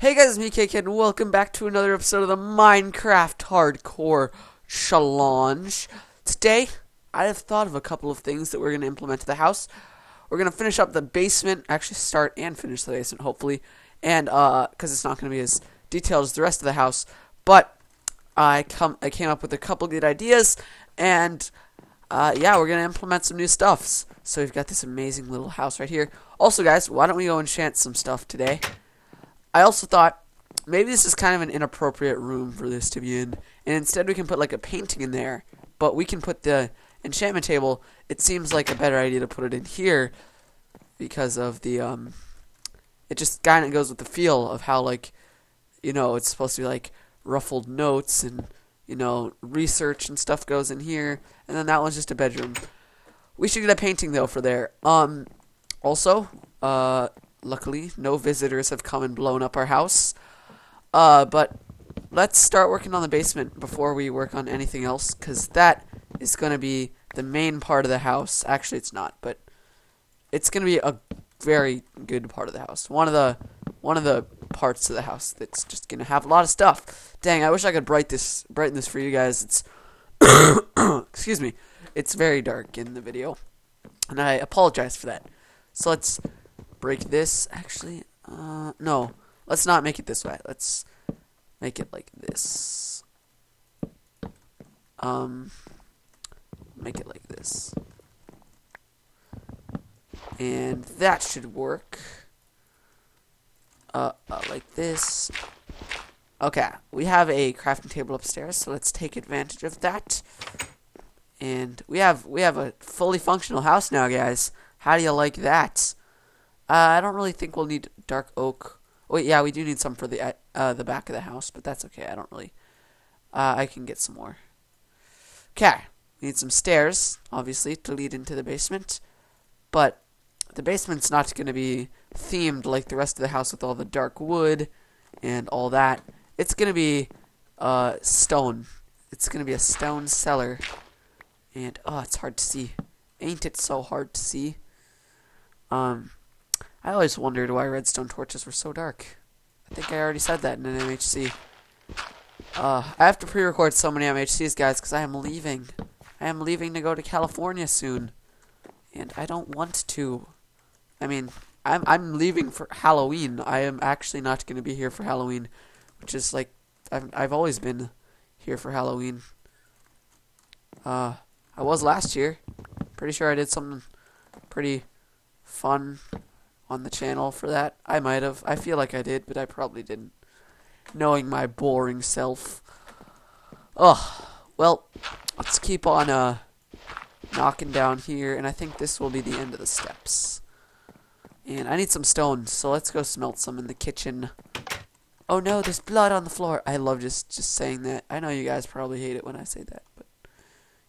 Hey guys, it's me, CakeHead, and welcome back to another episode of the Minecraft Hardcore Challenge. Today, I have thought of a couple of things that we're going to implement to the house. We're going to finish up the basement, actually start and finish the basement, hopefully, and, uh, because it's not going to be as detailed as the rest of the house, but I come, I came up with a couple good ideas, and, uh, yeah, we're going to implement some new stuffs. So we've got this amazing little house right here. Also, guys, why don't we go enchant some stuff today? I also thought maybe this is kind of an inappropriate room for this to be in, and instead we can put like a painting in there, but we can put the enchantment table. It seems like a better idea to put it in here because of the um, it just kind of goes with the feel of how like, you know, it's supposed to be like ruffled notes and you know research and stuff goes in here, and then that one's just a bedroom. We should get a painting though for there. Um, also, uh Luckily, no visitors have come and blown up our house. Uh, but let's start working on the basement before we work on anything else, because that is going to be the main part of the house. Actually, it's not, but it's going to be a very good part of the house. One of the one of the parts of the house that's just going to have a lot of stuff. Dang, I wish I could bright this brighten this for you guys. It's excuse me. It's very dark in the video, and I apologize for that. So let's break this. Actually, uh, no. Let's not make it this way. Let's make it like this. Um, make it like this. And that should work. Uh, uh, like this. Okay, we have a crafting table upstairs, so let's take advantage of that. And we have we have a fully functional house now, guys. How do you like that? Uh, I don't really think we'll need dark oak. Wait, yeah, we do need some for the uh, uh, the back of the house, but that's okay. I don't really. Uh, I can get some more. Okay, we need some stairs, obviously, to lead into the basement. But the basement's not going to be themed like the rest of the house with all the dark wood and all that. It's going to be uh, stone. It's going to be a stone cellar. And, oh, it's hard to see. Ain't it so hard to see? Um, I always wondered why redstone torches were so dark. I think I already said that in an MHC. Uh, I have to pre-record so many MHCs, guys, because I am leaving. I am leaving to go to California soon. And I don't want to. I mean, I'm I'm leaving for Halloween. I am actually not going to be here for Halloween, which is like I've I've always been here for Halloween. Uh, I was last year. Pretty sure I did something pretty fun on the channel for that. I might have. I feel like I did, but I probably didn't. Knowing my boring self. Ugh. Well, let's keep on uh knocking down here, and I think this will be the end of the steps. And I need some stone, so let's go smelt some in the kitchen. Oh no, there's blood on the floor. I love just just saying that. I know you guys probably hate it when I say that, but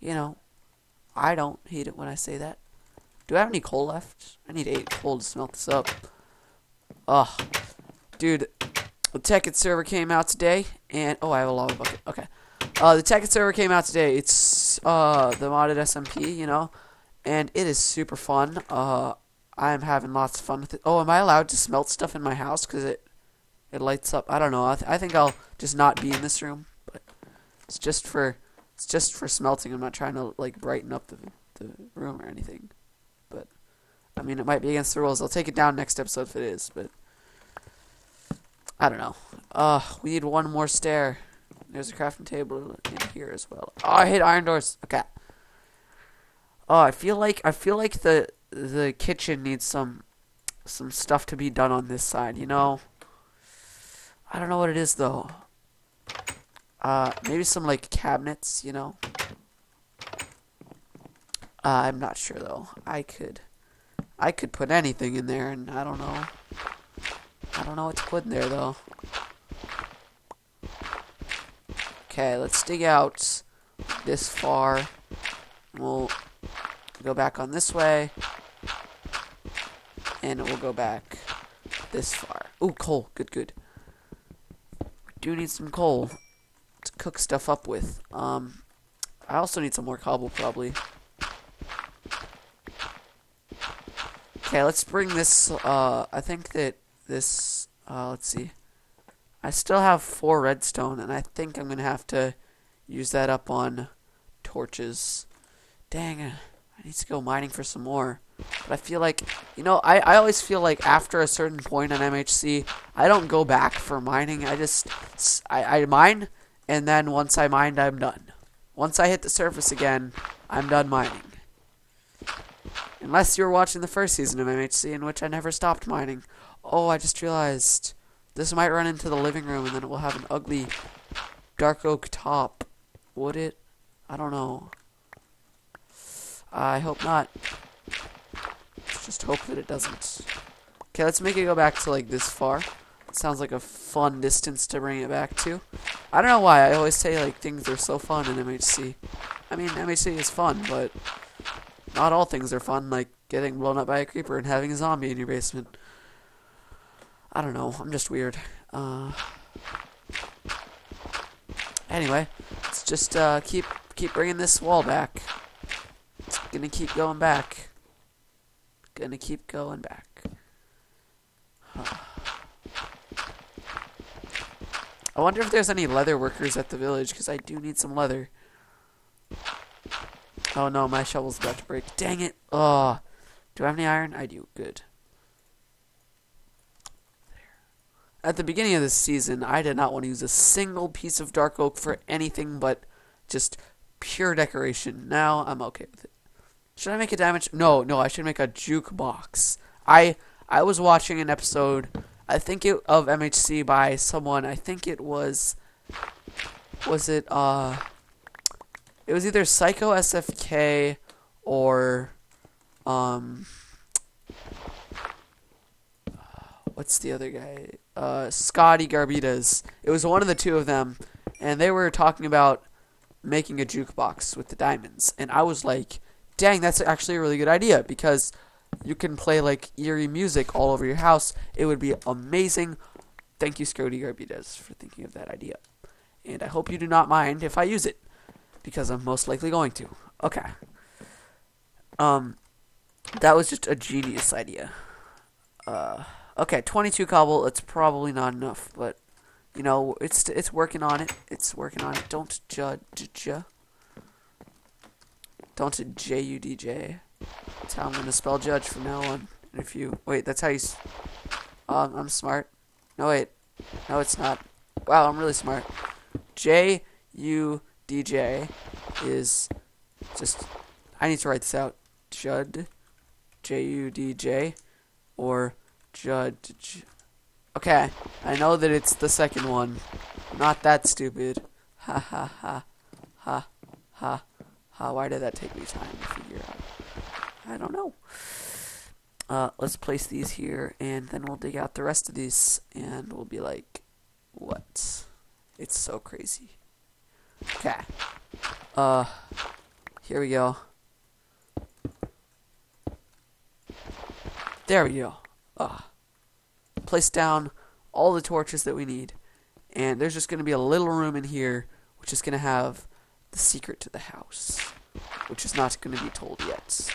you know, I don't hate it when I say that. Do I have any coal left? I need eight coal to smelt this up. Ugh. Dude, the Tekkit server came out today, and... Oh, I have a lava bucket. Okay. Uh, the Tekkit server came out today. It's, uh, the modded SMP, you know? And it is super fun. Uh, I'm having lots of fun with it. Oh, am I allowed to smelt stuff in my house? Because it, it lights up. I don't know. I, th I think I'll just not be in this room. But it's just for... It's just for smelting. I'm not trying to, like, brighten up the, the room or anything. I mean, it might be against the rules. I'll take it down next episode if it is, but... I don't know. Uh, we need one more stair. There's a crafting table in here as well. Oh, I hate iron doors. Okay. Oh, I feel like I feel like the the kitchen needs some some stuff to be done on this side, you know? I don't know what it is though. Uh, maybe some like cabinets, you know? Uh, I'm not sure though. I could, I could put anything in there, and I don't know. I don't know what to put in there though. Okay, let's dig out this far. We'll go back on this way, and we'll go back this far. Ooh, coal. Good, good. Do need some coal to cook stuff up with. Um, I also need some more cobble, probably. Okay, let's bring this, uh, I think that this, uh, let's see. I still have four redstone, and I think I'm gonna have to use that up on torches. Dang, I need to go mining for some more. But I feel like, you know, I, I always feel like after a certain point on MHC, I don't go back for mining. I just, I, I mine, and then once I mine, I'm done. Once I hit the surface again, I'm done mining. Unless you're watching the first season of MHC, in which I never stopped mining. Oh, I just realized this might run into the living room, and then it will have an ugly dark oak top. Would it? I don't know. I hope not. Just hope that it doesn't. Okay, let's make it go back to like this far. It sounds like a fun distance to bring it back to. I don't know why. I always say like things are so fun in MHC. I mean, MHC is fun, but not all things are fun, like getting blown up by a creeper and having a zombie in your basement. I don't know. I'm just weird. Uh, anyway, let's just uh, keep keep bringing this wall back. It's gonna keep going back. Gonna keep going back. I wonder if there's any leather workers at the village, because I do need some leather. Oh no, my shovel's about to break. Dang it. Oh. Do I have any iron? I do. Good. There. At the beginning of this season, I did not want to use a single piece of dark oak for anything but just pure decoration. Now I'm okay with it. Should I make a damage? No, no, I should make a jukebox. I I was watching an episode, I think it of MHC by someone. I think it was was it uh it was either Psycho SFK or um what's the other guy? Uh Scotty Garbitas. It was one of the two of them and they were talking about making a jukebox with the diamonds and I was like, "Dang, that's actually a really good idea because you can play like eerie music all over your house. It would be amazing." Thank you, Scotty Garbitas, for thinking of that idea. And I hope you do not mind if I use it because I'm most likely going to. Okay. Um, that was just a genius idea. Uh, okay, 22 cobble. It's probably not enough, but you know, it's it's working on it. It's working on it. Don't judge. Don't J U D J. That's how I'm gonna spell judge from now on. And if you wait, that's how you. Um, I'm smart. No wait, no, it's not. Wow, I'm really smart. J U DJ is just. I need to write this out. Judd, J U D J, or Judge Okay, I know that it's the second one. Not that stupid. Ha ha ha. Ha ha ha. Why did that take me time to figure out? I don't know. Uh, let's place these here, and then we'll dig out the rest of these, and we'll be like, what? It's so crazy. Okay. Uh, here we go. There we go. Uh, place down all the torches that we need. And there's just going to be a little room in here, which is going to have the secret to the house, which is not going to be told yet.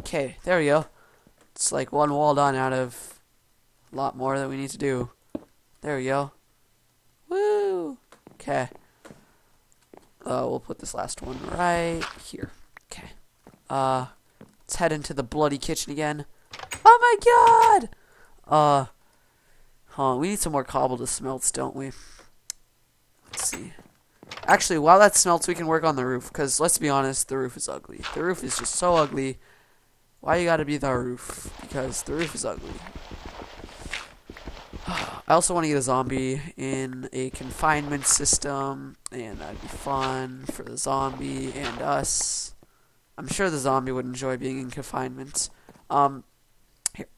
Okay, there we go. It's like one wall done out of a lot more that we need to do. There we go. Okay. Uh, we'll put this last one right here. Okay. Uh, let's head into the bloody kitchen again. Oh my god! Uh, huh, we need some more cobble to smelt, don't we? Let's see. Actually, while that smelts, we can work on the roof, because let's be honest, the roof is ugly. The roof is just so ugly. Why you gotta be the roof? Because the roof is ugly. I also want to get a zombie in a confinement system, and that'd be fun for the zombie and us. I'm sure the zombie would enjoy being in confinement. Um, here,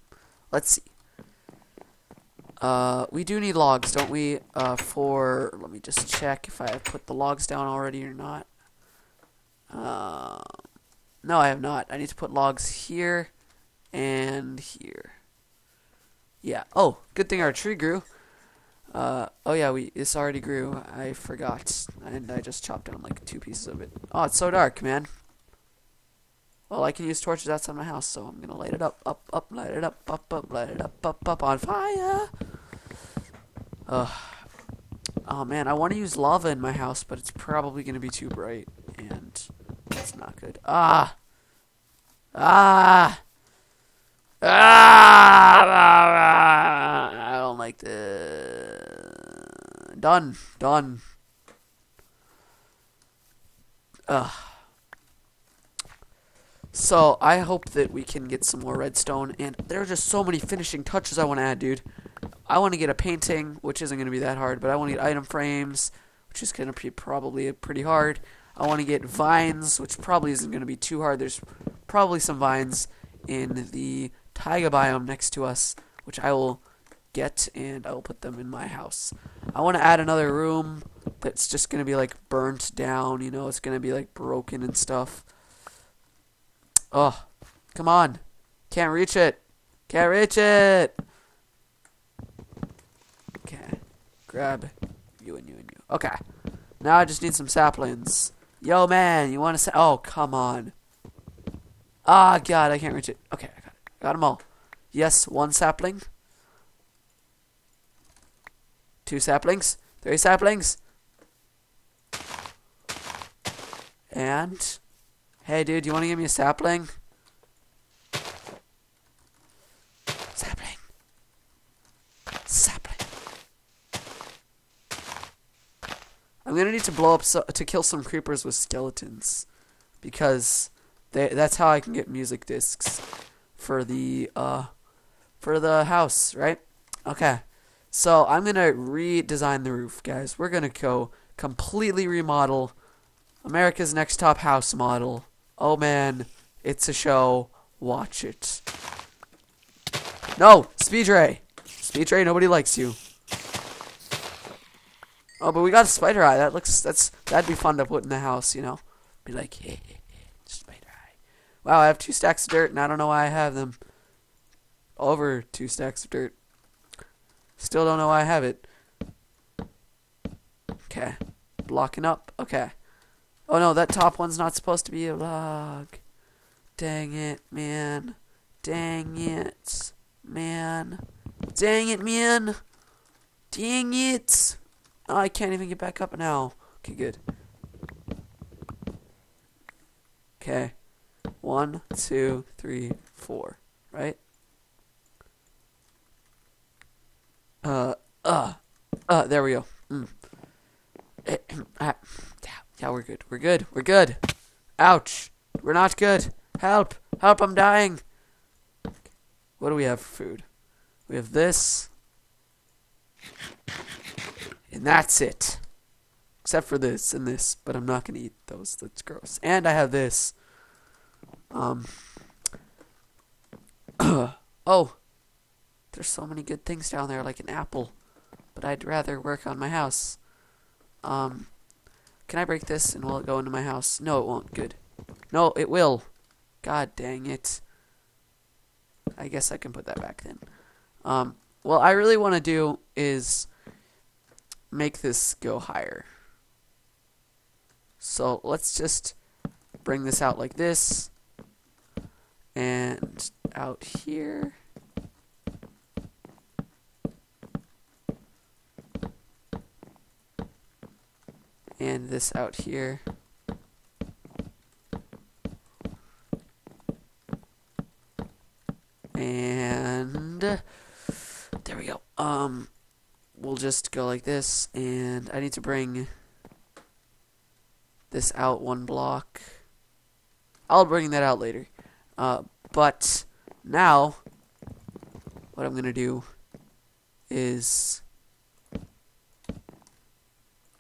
let's see. Uh, we do need logs, don't we? Uh, for let me just check if I have put the logs down already or not. Uh, no, I have not. I need to put logs here and here. Yeah. Oh, good thing our tree grew. Uh, oh yeah, we this already grew. I forgot, and I just chopped down like two pieces of it. Oh, it's so dark, man. Well, I can use torches outside my house, so I'm gonna light it up, up, up, light it up, up, up, light it up, up, up, on fire. Ugh. Oh man, I want to use lava in my house, but it's probably gonna be too bright, and that's not good. Ah! Ah! Ah! Like this. Done. Done. Ugh. So I hope that we can get some more redstone, and there are just so many finishing touches I want to add, dude. I want to get a painting, which isn't going to be that hard, but I want to get item frames, which is going to be probably pretty hard. I want to get vines, which probably isn't going to be too hard. There's probably some vines in the taiga biome next to us, which I will get, and I will put them in my house. I want to add another room that's just going to be like burnt down, you know, it's going to be like broken and stuff. Oh, come on. Can't reach it. Can't reach it. Okay. Grab you and you and you. Okay. Now I just need some saplings. Yo, man, you want to say? Oh, come on. Ah, oh, God, I can't reach it. Okay, I got it. Got them all. Yes, one sapling. Two saplings. Three saplings. And Hey, dude, you want to give me a sapling? Sapling. Sapling. I'm gonna need to blow up so to kill some creepers with skeletons, because they that's how I can get music discs for the uh for the house, right? Okay. So I'm gonna redesign the roof, guys. We're gonna go completely remodel America's Next Top House model Oh man, it's a show. Watch it. No, Speed Ray. Speed Ray, nobody likes you. Oh, but we got a spider eye. That looks that's that'd be fun to put in the house, you know. Be like, hey, hey, hey, spider eye. Wow, I have two stacks of dirt, and I don't know why I have them. Over two stacks of dirt. Still don't know why I have it. Okay, blocking up. Okay. Oh no, that top one's not supposed to be a log. Dang it, man. Dang it, man. Dang it, man. Dang it. Oh, I can't even get back up now. Okay, good. Okay. One, two, three, four. Right? Uh, uh, uh, there we go. Mm. Ah. Yeah, we're good. We're good. We're good. Ouch. We're not good. Help. Help, I'm dying. What do we have for food? We have this. And that's it. Except for this and this. But I'm not going to eat those. That's gross. And I have this. Um. oh. There's so many good things down there, like an apple. But I'd rather work on my house. Um. Can I break this and will it go into my house? No, it won't. Good. No, it will. God dang it. I guess I can put that back then. Um, what I really want to do is make this go higher. So let's just bring this out like this. And out here. And this out here. And there we go. Um, we'll just go like this, and I need to bring this out one block. I'll bring that out later. Uh, but now, what I'm gonna do is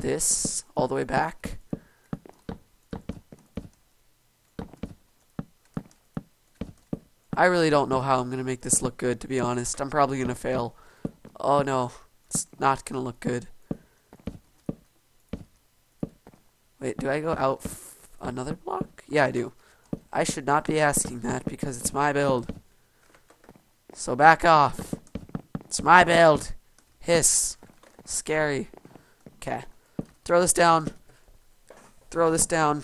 this all the way back. I really don't know how I'm going to make this look good, to be honest. I'm probably going to fail. Oh no, it's not going to look good. Wait, do I go out another block? Yeah, I do. I should not be asking that because it's my build. So back off. It's my build. Hiss. Scary. Okay. Throw this down. Throw this down.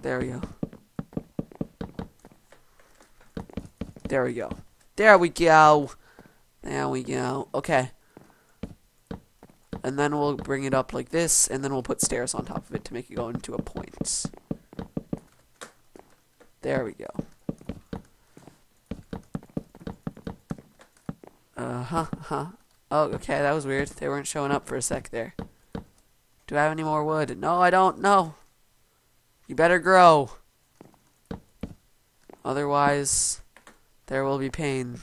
There we go. there we go. There we go. There we go. Okay. And then we'll bring it up like this, and then we'll put stairs on top of it to make it go into a point. There we go. Uh huh, huh. Oh, okay, that was weird. They weren't showing up for a sec there. Do I have any more wood? No, I don't. No. You better grow. Otherwise, there will be pain.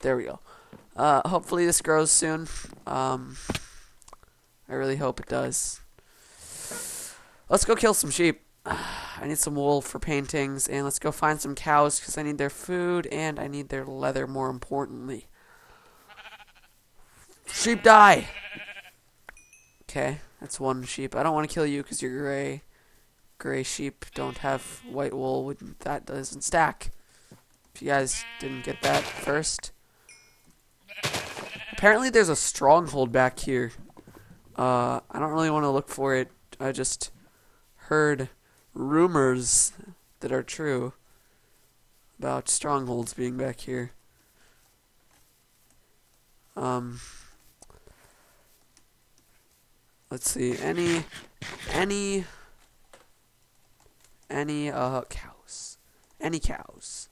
There we go. Uh, hopefully this grows soon. Um, I really hope it does. Let's go kill some sheep. I need some wool for paintings, and let's go find some cows because I need their food and I need their leather more importantly. Sheep die! Okay, that's one sheep. I don't want to kill you because you're gray. Gray sheep don't have white wool. That doesn't stack. If you guys didn't get that first. Apparently there's a stronghold back here. Uh, I don't really want to look for it. I just heard rumors that are true about strongholds being back here. Um, let's see. Any, any, any uh cows, any cows,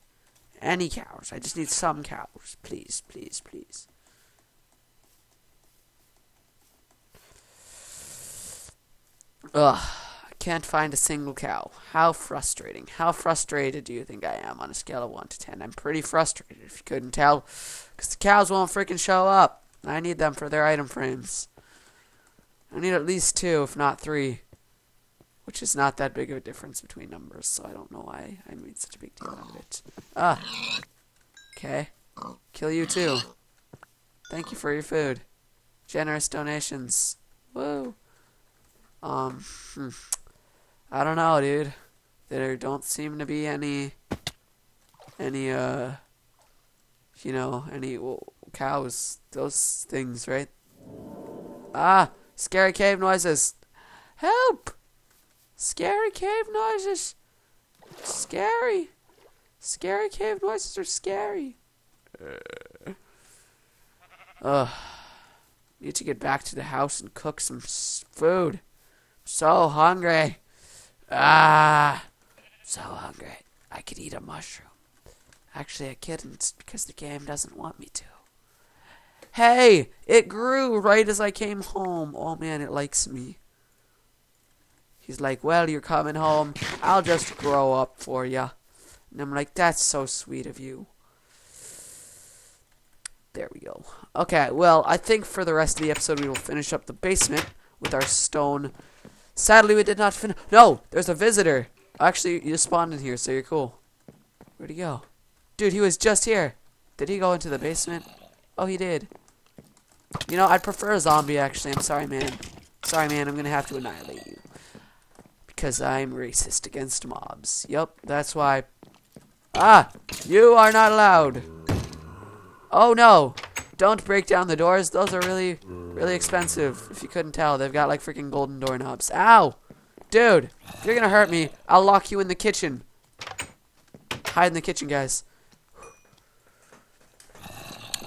any cows. I just need some cows, please, please, please. Ugh. I can't find a single cow. How frustrating. How frustrated do you think I am on a scale of 1 to 10? I'm pretty frustrated, if you couldn't tell. Because the cows won't freaking show up. I need them for their item frames. I need at least two, if not three. Which is not that big of a difference between numbers, so I don't know why I made such a big deal out of it. Ah. Okay. Kill you too. Thank you for your food. Generous donations. Woo. Um, hmm. I don't know, dude. There don't seem to be any, any, uh, you know, any well, cows, those things, right? Ah, scary cave noises. Help! Scary cave noises. Scary. Scary cave noises are scary. Uh. Ugh. Need to get back to the house and cook some food. So hungry. Ah, so hungry. I could eat a mushroom. Actually, I couldn't because the game doesn't want me to. Hey, it grew right as I came home. Oh man, it likes me. He's like, well, you're coming home. I'll just grow up for you. And I'm like, that's so sweet of you. There we go. Okay, well, I think for the rest of the episode we will finish up the basement with our stone Sadly, we did not finish. No, there's a visitor. Actually, you spawned in here, so you're cool. Where'd he go? Dude, he was just here. Did he go into the basement? Oh, he did. You know, I'd prefer a zombie, actually. I'm sorry, man. Sorry, man. I'm going to have to annihilate you. Because I'm racist against mobs. Yep, that's why. Ah! You are not allowed. Oh, no. Don't break down the doors. Those are really, really expensive. If you couldn't tell, they've got like freaking golden doorknobs. Ow! Dude, you're gonna hurt me, I'll lock you in the kitchen. Hide in the kitchen, guys.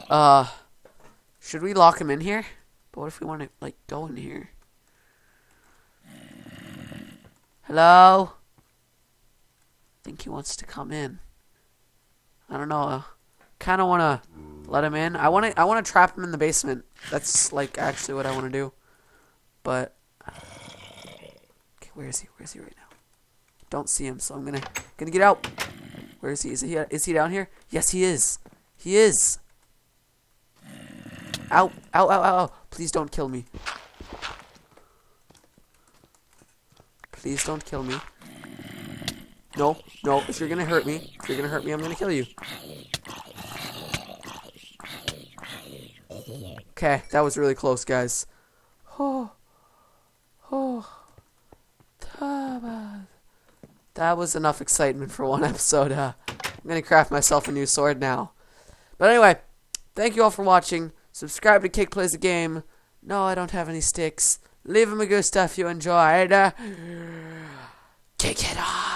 Uh, should we lock him in here? But what if we want to, like, go in here? Hello? I think he wants to come in. I don't know. Kind of want to let him in. I want to I want to trap him in the basement. That's like actually what I want to do. But okay, where is he? Where is he right now? Don't see him, so I'm gonna gonna get out. Where is he? Is he is he down here? Yes, he is. He is. Ow! Ow! Ow! Ow! Please don't kill me. Please don't kill me. No, no. If you're gonna hurt me, if you're gonna hurt me, I'm gonna kill you. Okay, that was really close, guys. Oh, oh, that was enough excitement for one episode. Uh, I'm gonna craft myself a new sword now. But anyway, thank you all for watching. Subscribe to Kick Plays a Game. No, I don't have any sticks. Leave them a good stuff you enjoyed. Uh, kick it off.